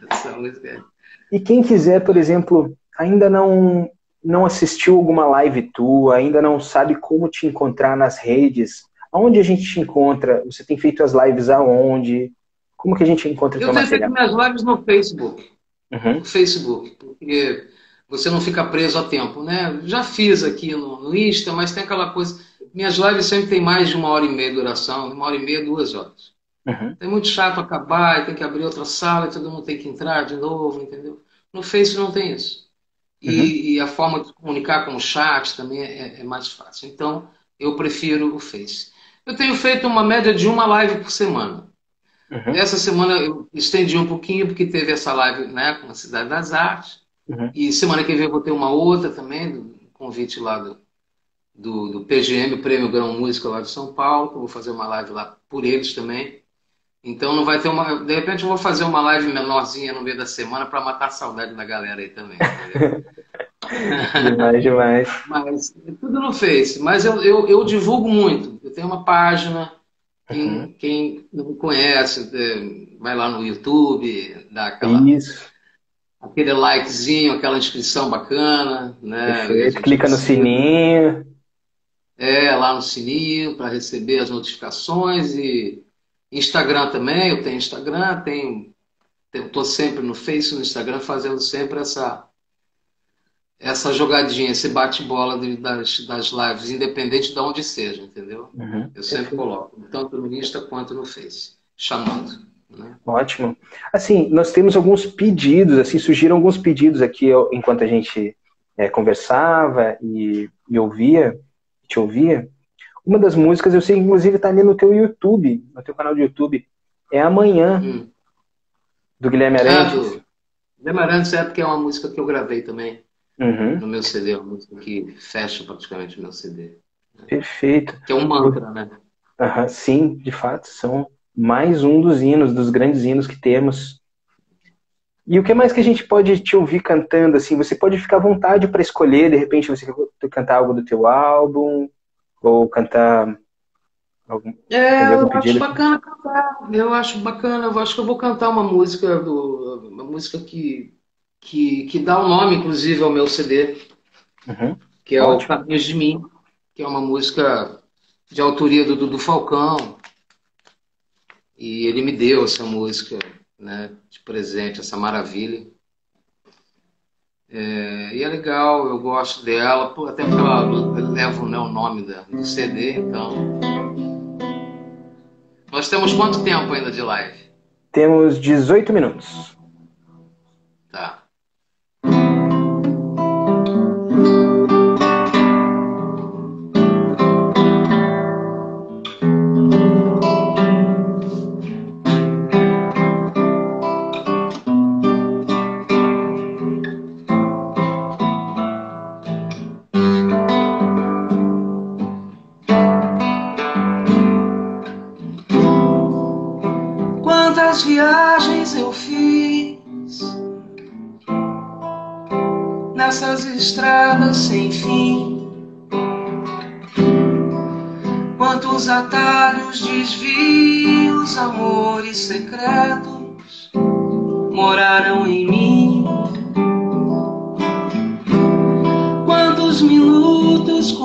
Essa música E quem quiser, por exemplo, ainda não não assistiu alguma live tua, ainda não sabe como te encontrar nas redes, aonde a gente te encontra? Você tem feito as lives aonde? Como que a gente encontra Eu tenho feito minhas lives no Facebook. Uhum, no Facebook, porque você não fica preso a tempo, né? Já fiz aqui no, no Insta, mas tem aquela coisa. Minhas lives sempre tem mais de uma hora e meia de duração, uma hora e meia, duas horas. Uhum, É muito chato acabar e tem que abrir outra sala e todo mundo tem que entrar de novo, entendeu? No Face não tem isso. e, uhum. e, a forma de comunicar com o chat também é, é, mais fácil. Então, eu prefiro o Face. Eu tenho feito uma média de uma live por semana. Uhum. Essa semana eu estendi um pouquinho, porque teve essa live né, com a Cidade das Artes. Uhum. E semana que vem eu vou ter uma outra também, do convite lá do, do, do PGM, Prêmio Grão Música lá de São Paulo. Eu vou fazer uma live lá por eles também. Então não vai ter uma. De repente eu vou fazer uma live menorzinha no meio da semana para matar a saudade da galera aí também. demais, demais. Mas tudo no Face. Mas eu, eu, eu divulgo muito. Eu tenho uma página. Quem, uhum. quem não me conhece, é, vai lá no YouTube, dá aquela. Isso. Aquele likezinho, aquela inscrição bacana, né? Clica no sininho. É, lá no sininho para receber as notificações e Instagram também, eu tenho Instagram, tenho, estou sempre no Face, no Instagram, fazendo sempre essa essa jogadinha, esse bate-bola das, das lives, independente de onde seja, entendeu? Uhum. Eu sempre coloco, tanto no Insta quanto no Face, chamando. Né? Ótimo. Assim, nós temos alguns pedidos, assim, surgiram alguns pedidos aqui enquanto a gente é, conversava e, e ouvia, te ouvia. Uma das músicas, eu sei que inclusive está ali no teu YouTube, no teu canal de YouTube, é Amanhã, hum. do Guilherme ah, Arantes. Ah, Guilherme Arantes é porque é uma música que eu gravei também uhum. no meu CD, uma música que fecha praticamente o meu CD. Perfeito. Que é um mantra, né? Uhum, sim, de fato, são mais um dos hinos, dos grandes hinos que temos. E o que mais que a gente pode te ouvir cantando, assim? Você pode ficar à vontade para escolher, de repente você quer cantar algo do teu álbum, ou cantar algum, é, eu acho bacana cantar. Eu acho bacana. Eu acho que eu vou cantar uma música do, uma música que que, que dá o um nome, inclusive, ao meu CD, uhum. que é Ótimo. o Caminhos de Mim, que é uma música de autoria do Dudu Falcão. E ele me deu essa música, né, de presente, essa maravilha. É, e é legal, eu gosto dela, até porque ela leva né, o nome da, do CD, então. Nós temos quanto tempo ainda de live? Temos 18 minutos.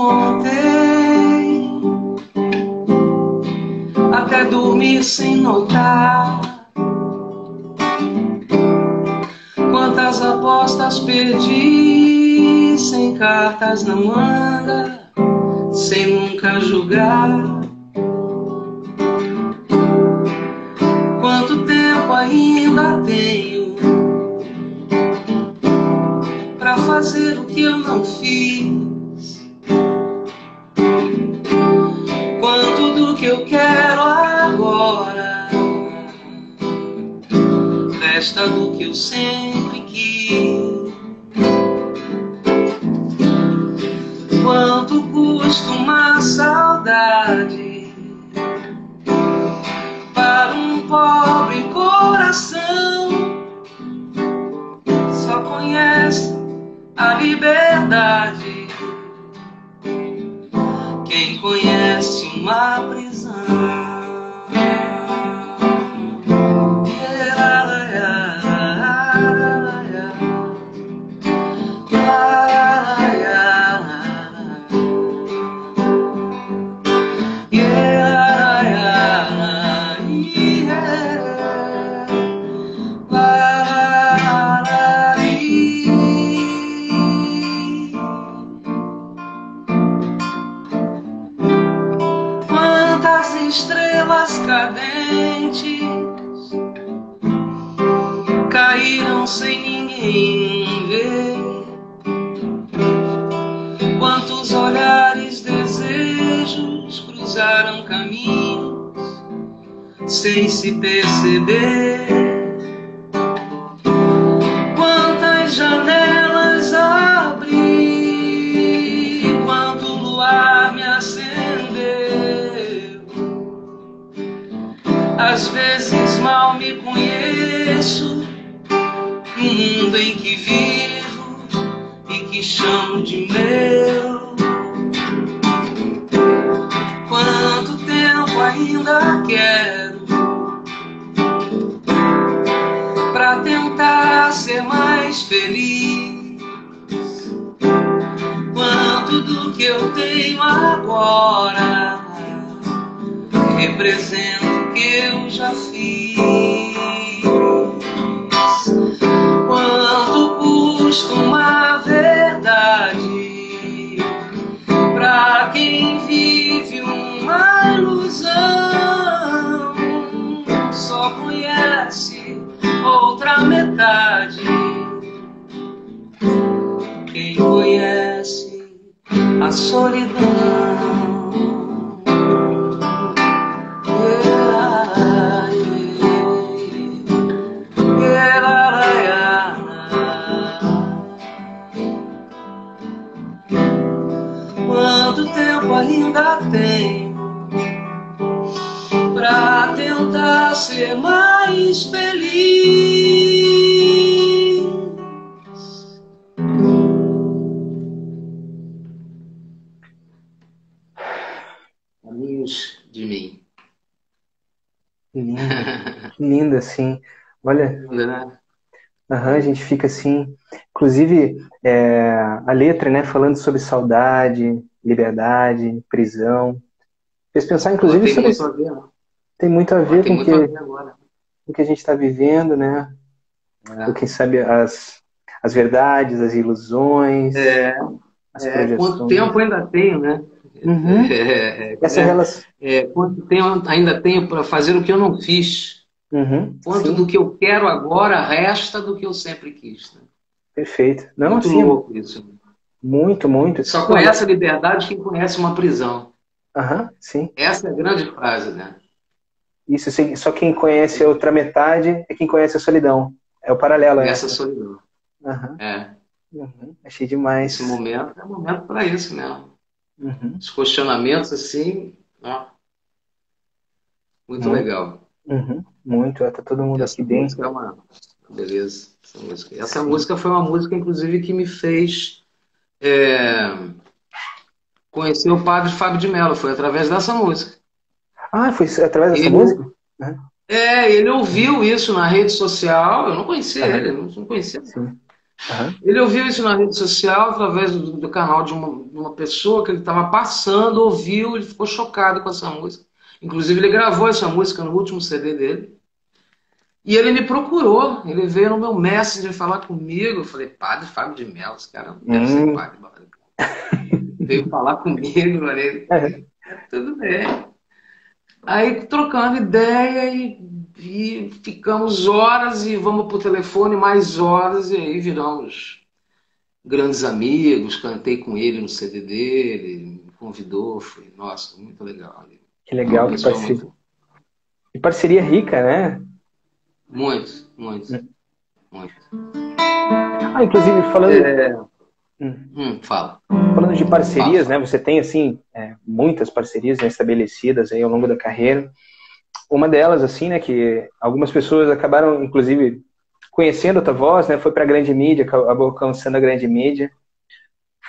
Contei até dormir sem notar. Quantas apostas perdi sem cartas não anda, sem nunca julgar. Quanto tempo ainda tenho para fazer o que eu não fiz? Resta do que eu sempre quis? quanto custa uma saudade para um pobre coração? Só conhece a liberdade. Quem conhece uma prisão cruzaram caminhos sem se perceber. Quantas janelas abri, quanto luar me acendeu. Às vezes mal me conheço no mundo em que vivo e que chamo de meu. Ainda quero para tentar ser mais feliz? Quanto do que eu tenho agora representa o que eu já fiz? Quanto custa uma verdade ilusão? Só conhece outra metade. Quem conhece a solidão. Ainda tenho pra tentar ser mais feliz? Caminhos de mim. Linda, linda, assim. Olha, Linda, né? aham, a gente fica assim. Inclusive, é, a letra, né, falando sobre saudade, liberdade, prisão. Fez pensar, inclusive, sobre tem muito a ver Tem com o que, a gente está vivendo, né? É. Quem sabe as, as verdades, as ilusões, É, as é, projeções. quanto tempo ainda tenho, né? Uhum. É, é, Essa é, relação. é, quanto tempo ainda tenho para fazer o que eu não fiz? Uhum, Quanto sim, do que eu quero agora resta do que eu sempre quis? Né? perfeito. Não, Muito assim, louco isso. muito, muito. Só conhece a liberdade quem conhece uma prisão. Aham, sim. Essa é a grande frase, né? Isso, sim. Só quem conhece a outra metade é quem conhece a solidão. É o paralelo. né? Essa solidão. Aham, É. uhum. Achei demais. Esse momento é um momento para isso mesmo. Uhum, Os questionamentos assim, ó, muito Muito. legal. uhum. Muito. Tá todo mundo Essa aqui dentro. é uma beleza. Essa música, essa música foi uma música, inclusive, que me fez é, conhecer o padre Fábio de Mello. Foi através dessa música. Ah, foi através dessa Ele- música? É, ele ouviu isso na rede social. Eu não conhecia Aham. ele, não, conhecia. Aham. Ele ouviu isso na rede social através do, do canal de uma, de uma pessoa que ele estava passando, ouviu, ele ficou chocado com essa música. Inclusive, ele gravou essa música no último CD dele. E ele me procurou, ele veio no meu Messenger falar comigo. Eu falei, Padre Fábio de Mello, esse cara não deve ser Hum. padre. veio falar comigo, falei, É. tudo bem. Aí trocando ideia e, e ficamos horas e vamos pro telefone mais horas e aí viramos grandes amigos. Cantei com ele no CD dele, me convidou, foi nossa, muito legal. Que legal, que parceria. muito- Que parceria rica, né? Muito, muito, muito. Ah, inclusive, falando, É, Hum. hum, fala. falando de parcerias, né? Você tem, assim, é, muitas parcerias né, estabelecidas aí ao longo da carreira. Uma delas, assim, né, que algumas pessoas acabaram, inclusive, conhecendo a tua voz, né? Foi para a grande mídia, acabou alcançando a grande mídia.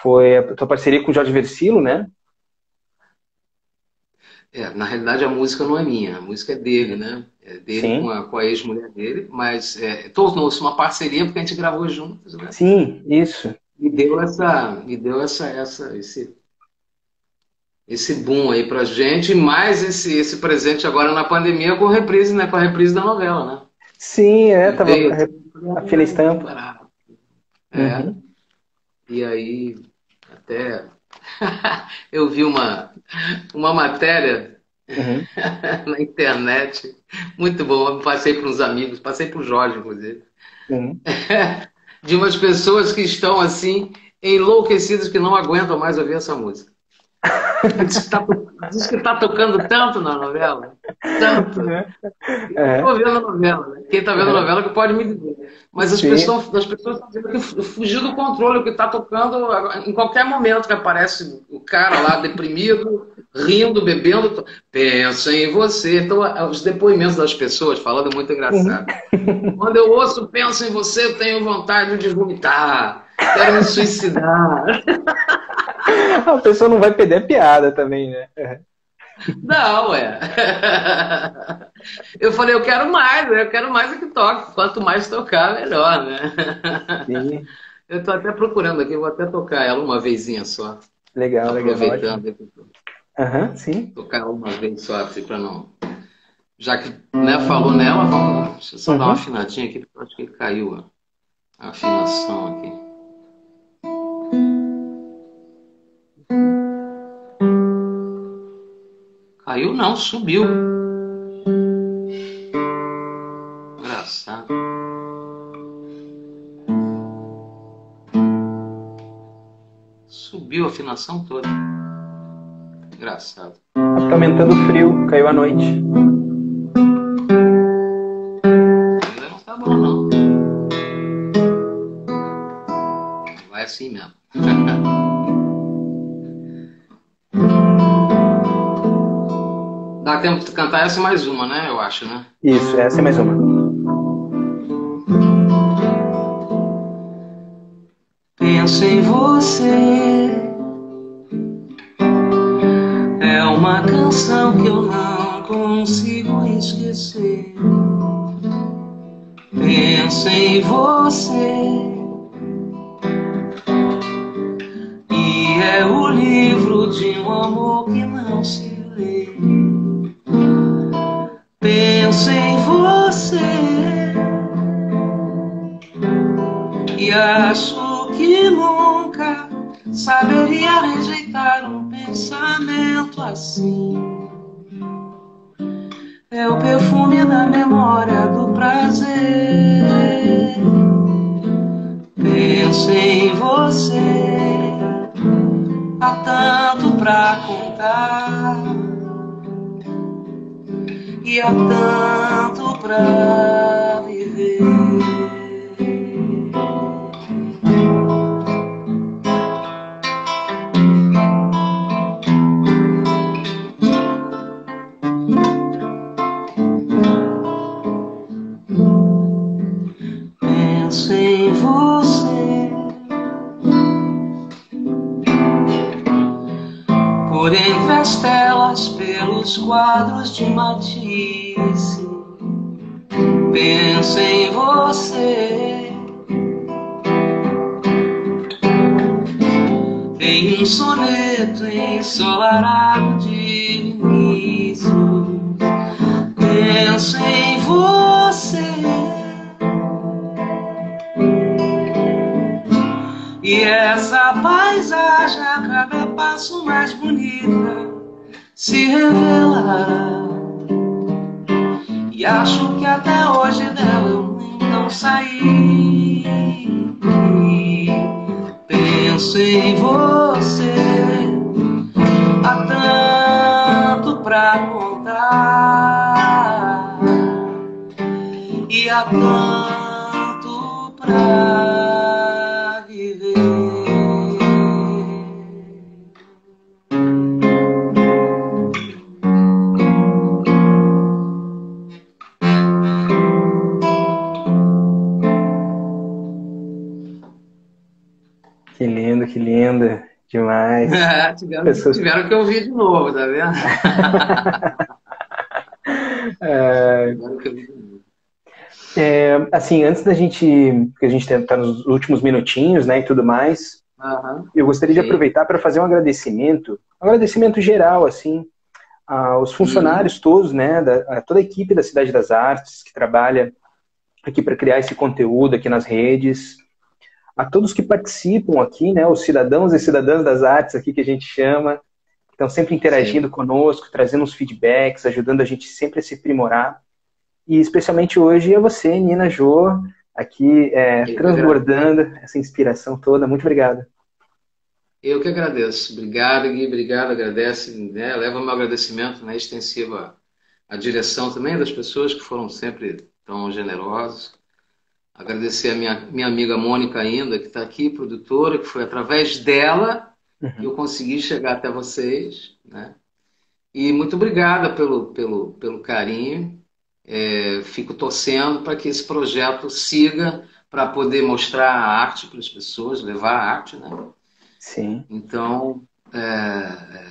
Foi a tua parceria com o Jorge Versilo, né? É, na realidade, a música não é minha, a música é dele, né? É dele Sim. com a, com a ex-mulher dele, mas é, tornou-se uma parceria porque a gente gravou juntos, né? Sim, isso. E deu essa, e deu essa, essa, esse, esse boom aí pra gente, e mais esse, esse presente agora na pandemia com reprise, né? Com a reprise da novela, né? Sim, é, tava Veio, a fina estampa. barato. É, Uhum. e aí até eu vi uma, uma matéria Uhum. na internet, muito bom, passei para uns amigos, passei para o Jorge, inclusive, Uhum. de umas pessoas que estão assim, enlouquecidas, que não aguentam mais ouvir essa música. Diz, que tá, que tá tocando tanto na novela. Tanto. É. Eu tô vendo a novela, né? Quem tá vendo a é. novela que pode me dizer. Mas as pessoas, as pessoas estão dizendo que fugiu do controle, o que tá tocando em qualquer momento que aparece o cara lá deprimido, rindo, bebendo. Pensa em você. Então, os depoimentos das pessoas falando é muito engraçado. Quando eu ouço penso em você, eu tenho vontade de vomitar. Quero me suicidar. A pessoa não vai perder a piada também, né? Não, é. Eu falei, eu quero mais, né? eu quero mais é que toque. Quanto mais tocar, melhor, né? Sim. Eu estou até procurando aqui, vou até tocar ela uma vezinha só. Legal, legal. Aproveitando. Aham, uhum, sim. Tocar ela uma vez só, assim, para não. Já que né, falou nela, vamos. Deixa eu só uhum. dar uma afinadinha aqui, porque eu acho que caiu a afinação aqui. Caiu não, subiu. Engraçado. Subiu a afinação toda. Engraçado. Tá aumentando o frio, caiu a noite. Ainda não tá bom não. Vai assim mesmo. Dá tempo de cantar essa mais uma, né? Eu acho, né? Isso, essa é mais uma. Penso em você. É uma canção que eu não consigo esquecer. Penso em você. Da memória do prazer. Penso em você, há tanto pra contar e há tanto pra Demais. É, tiveram, Pessoas... tiveram que ouvir de novo, tá vendo? é... É, assim, antes da gente, que a gente está nos últimos minutinhos, né, e tudo mais, uhum. eu gostaria Sim. de aproveitar para fazer um agradecimento, um agradecimento geral, assim, aos funcionários uhum. todos, né, da, a toda a equipe da Cidade das Artes que trabalha aqui para criar esse conteúdo aqui nas redes, a todos que participam aqui, né, os cidadãos e cidadãs das artes aqui que a gente chama, que estão sempre interagindo Sim. conosco, trazendo uns feedbacks, ajudando a gente sempre a se aprimorar. E especialmente hoje é você, Nina Jô, aqui é, transbordando essa inspiração toda. Muito obrigado. Eu que agradeço. Obrigado, Gui. Obrigado, agradece. Né? Leva meu agradecimento né, extensivo à, à direção também das pessoas que foram sempre tão generosas. Agradecer a minha, minha amiga Mônica ainda, que está aqui, produtora, que foi através dela uhum. que eu consegui chegar até vocês. Né? E muito obrigada pelo, pelo, pelo carinho. É, fico torcendo para que esse projeto siga para poder mostrar a arte para as pessoas, levar a arte, né? Sim. Então, é, é,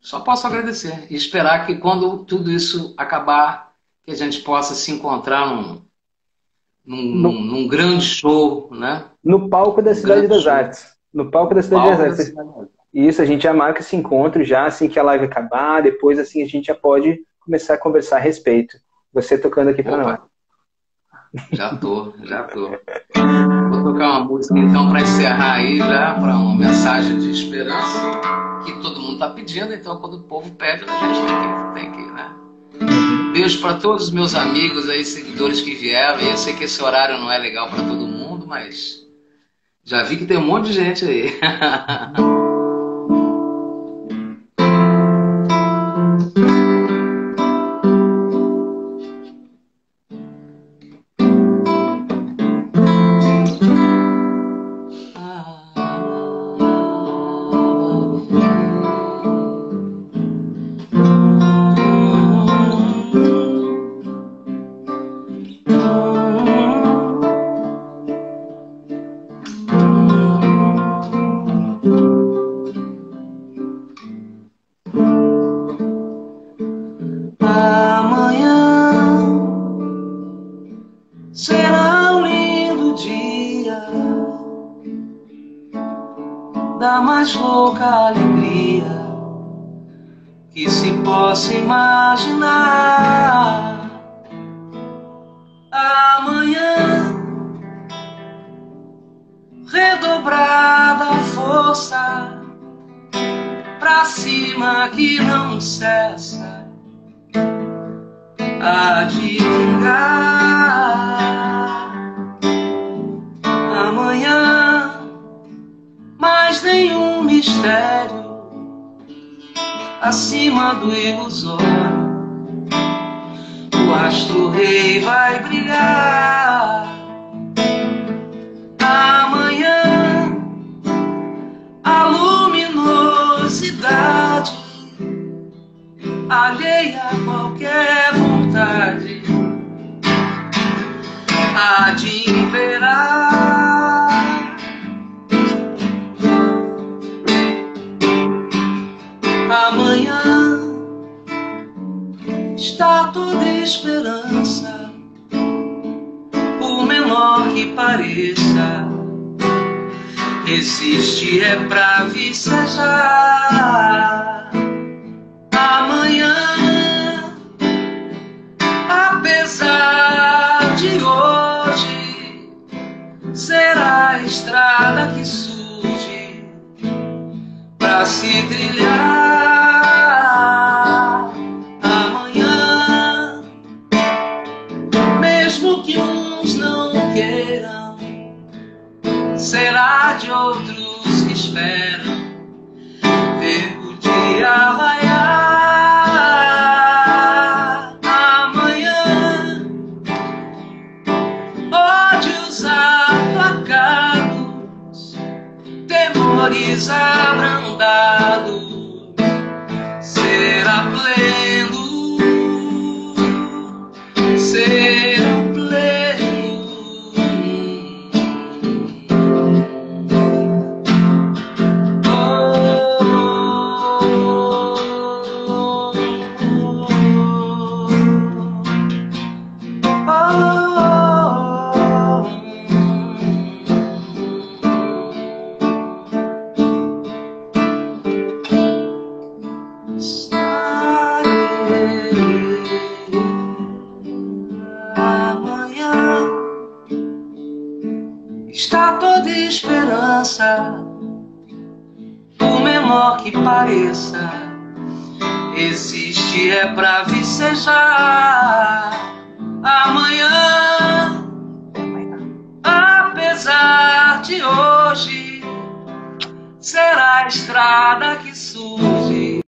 só posso agradecer e esperar que quando tudo isso acabar, que a gente possa se encontrar num, num, no, num grande show, né? No palco da um Cidade das show. Artes. No palco da Cidade palco das Artes. Isso, a gente já marca esse encontro já assim que a live acabar, depois assim a gente já pode começar a conversar a respeito. Você tocando aqui para nós. Já tô, já tô. Vou tocar uma música então para encerrar aí já, para uma mensagem de esperança que todo mundo está pedindo, então quando o povo pede, a gente tem que, tem que né? Beijo para todos os meus amigos aí, seguidores que vieram. Eu sei que esse horário não é legal para todo mundo, mas já vi que tem um monte de gente aí. pareça. Resiste é pra vicejar. Amanhã, apesar de hoje, será a estrada que surge pra se trilhar. de outros que esperam ver o dia raiar amanhã. Ódios aplacados, temores abrandados. que pareça, existe é pra vicejar. Amanhã, apesar de hoje, será a estrada que surge.